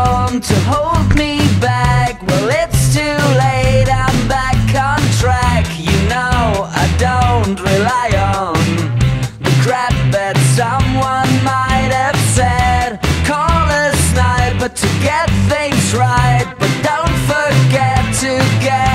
storm to hold me back. Well, it's too late, I'm back on track. You know, I don't rely on the crap that someone might have said. Call a sniper to get things right, but don't forget to get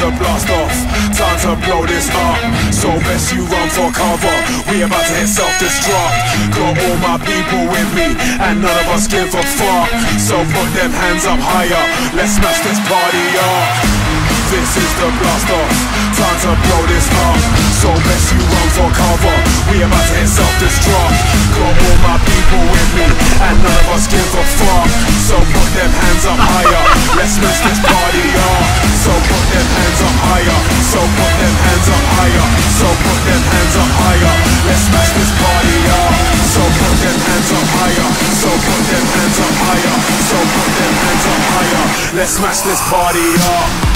The blast off, time to blow this up. So best you run for cover. We about to hit self-destruct. Got all my people with me, and none of us give a fuck. So put them hands up higher. Let's smash this party up. This is the blast off, time to blow this up. So best you run for cover. We about to hit self-destruct. Got all my people Let's smash this party up.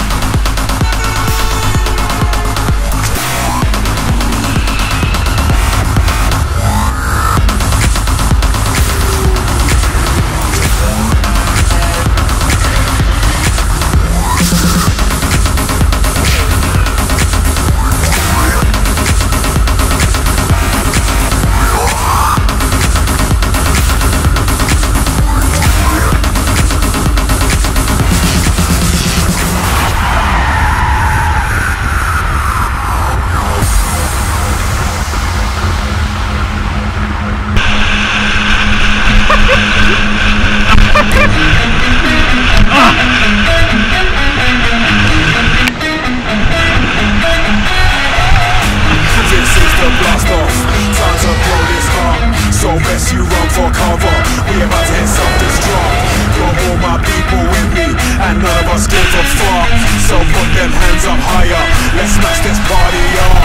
For cover. We about to hit self-destruct. Got all my people with me, and none of us give a fuck. So put them hands up higher. Let's smash this party up.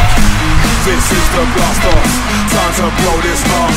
This is the blast off. Time to blow this up.